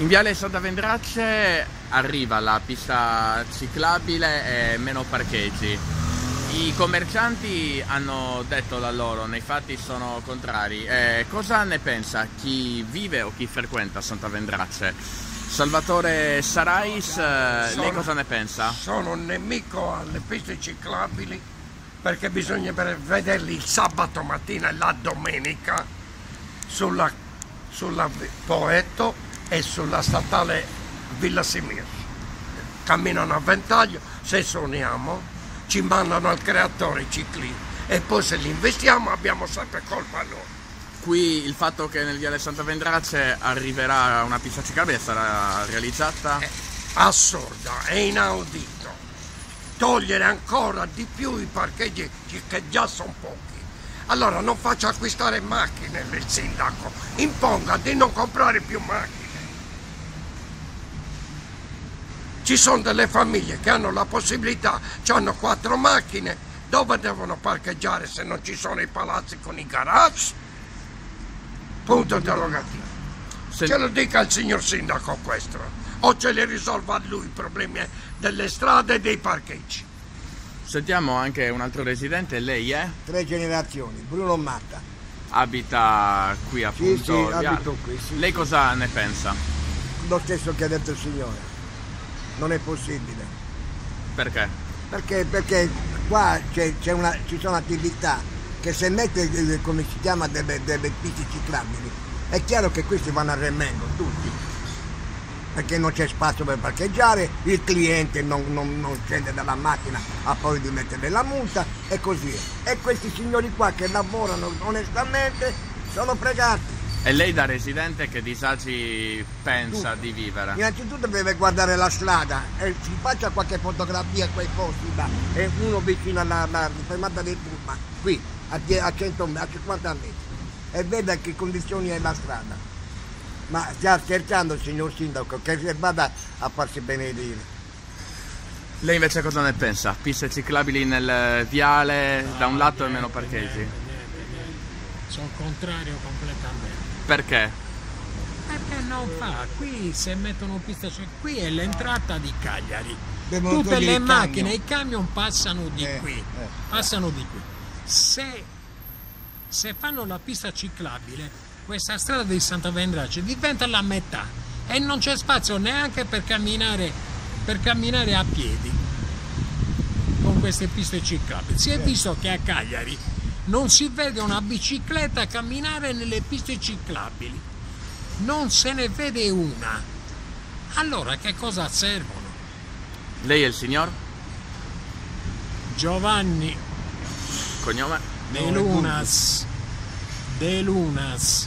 In Viale Santa Vendrace arriva la pista ciclabile e meno parcheggi. I commercianti hanno detto la loro, nei fatti sono contrari. Eh, cosa ne pensa chi vive o chi frequenta Santa Vendrace? Salvatore Sarais, eh, Sono- lei cosa ne pensa? Sono un nemico alle piste ciclabili perché bisogna vederli il sabato mattina e la domenica sulla, sulla Poeto e sulla statale Villa Simir. Camminano a ventaglio, se suoniamo ci mandano al creatore i ciclisti e poi se li investiamo abbiamo sempre colpa loro. Qui il fatto che nel Viale Santa Vendrace arriverà una pista ciclabile sarà realizzata? assurda, è inaudito. Togliere ancora di più i parcheggi che- che già sono pochi. Allora non faccia acquistare macchine il sindaco, imponga di non comprare più macchine. Ci sono delle famiglie che hanno la possibilità, hanno quattro macchine, dove devono parcheggiare se non ci sono i palazzi con i garage? Punto interrogativo. Se- Ce lo dica il signor sindaco questo, o ce li risolva lui i problemi delle strade e dei parcheggi. Sentiamo anche un altro residente, lei è? Tre generazioni, Bruno Matta. Abita qui appunto. sì, Viale. abito qui, sì, lei sì. cosa ne pensa? Lo stesso che ha detto il Signore. Non è possibile. Perché? Perché, perché qua c'è, c'è una, ci sono attività che se mette, eh, come si chiama, delle, delle piste ciclabili, è chiaro che questi vanno a remengo, tutti. Perché non c'è spazio per parcheggiare, il cliente non, non- non scende dalla macchina a poi di mettere la multa e così. E questi signori qua che lavorano onestamente sono fregati. E lei da residente che disagi pensa Tutto. di vivere? Innanzitutto deve guardare la strada e si faccia qualche fotografia a quei posti là. E uno vicino alla, alla fermata del pullman, qui, a, die- a 100 a 50 metri. E veda che condizioni è la strada. Ma sta scherzando il signor sindaco, che se vada a farsi benedire. Lei invece cosa ne pensa? Piste ciclabili nel viale da un lato e meno parcheggi? Sono contrario completamente. Perché? Perché non fa? Qui se mettono pista su, qui è l'entrata di Cagliari. Devono Tutte le macchine, camion. i camion passano di Eh, qui. eh. Passano di qui. Se, se fanno la pista ciclabile, questa strada di Santa Vendrace diventa la metà e non c'è spazio neanche per camminare, per camminare a piedi con queste piste ciclabili. Si è visto che a Cagliari non si vede una bicicletta camminare nelle piste ciclabili, non se ne vede una. Allora che cosa servono? Lei è il signor? Giovanni Cognome? De Lunas, De Lunas,